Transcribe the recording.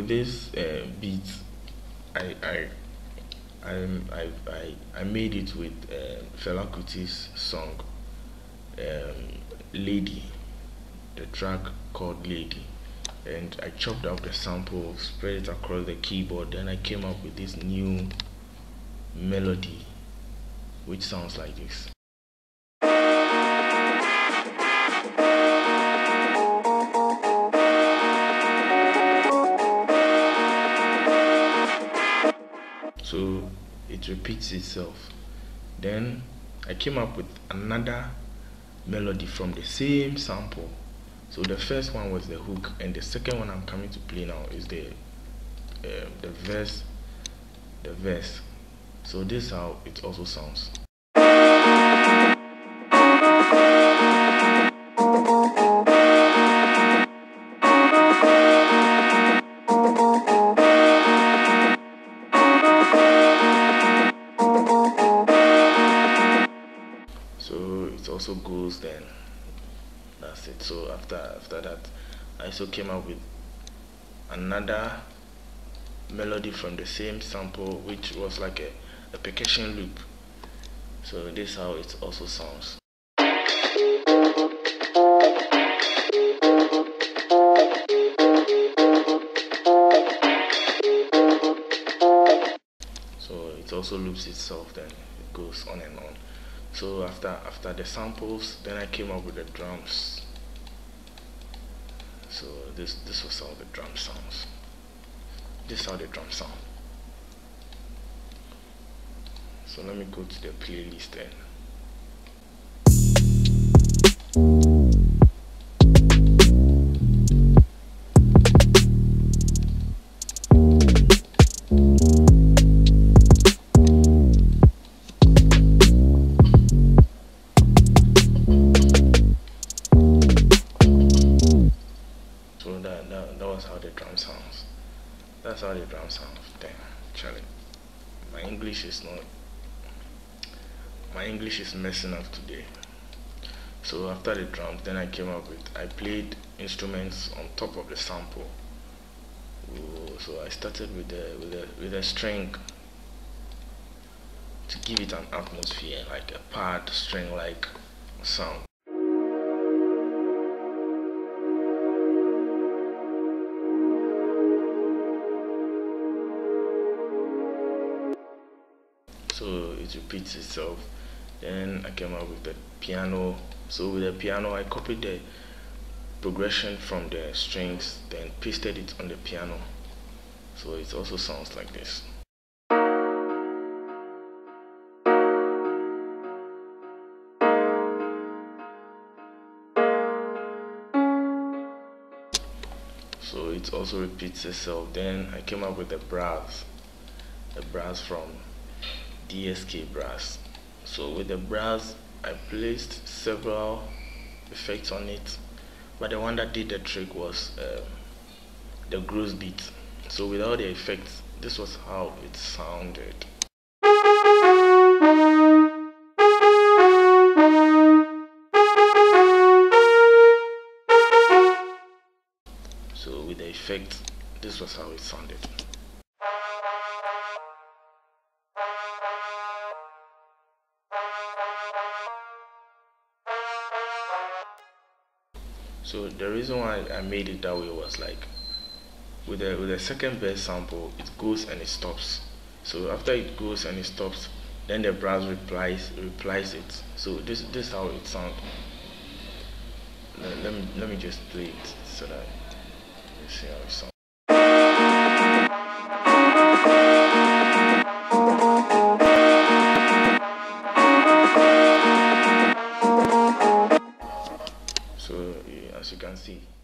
with this uh, beat, I I, I I I made it with uh, Fela Kuti's song, um, "Lady," the track called "Lady," and I chopped out the sample, spread it across the keyboard, then I came up with this new melody, which sounds like this. It repeats itself. Then I came up with another melody from the same sample. So the first one was the hook and the second one I'm coming to play now is the uh, the verse the verse. So this is how it also sounds also goes then. That's it. So after after that I also came up with another melody from the same sample which was like a, a percussion loop. So this is how it also sounds. So it also loops itself then. It goes on and on so after after the samples then I came up with the drums. So this this was how the drum sounds. This is how the drum sound. So let me go to the playlist then That's how the drum sounds. Damn, Charlie. My English is not my English is messing up today. So after the drums, then I came up with I played instruments on top of the sample. So I started with the with the with a string to give it an atmosphere, like a pad string like sound. It repeats itself. Then I came up with the piano. So with the piano I copied the progression from the strings then pasted it on the piano. So it also sounds like this. So it also repeats itself. Then I came up with the brass the brass from DSK brass. So with the brass, I placed several effects on it, but the one that did the trick was uh, the Gross Beat. So without the effects, this was how it sounded. So with the effects, this was how it sounded. So the reason why I made it that way was like with the with the second verse sample, it goes and it stops. So after it goes and it stops, then the brass replies replies it. So this this is how it sounds. Let, let me let me just play it so that you see how it sounds. 60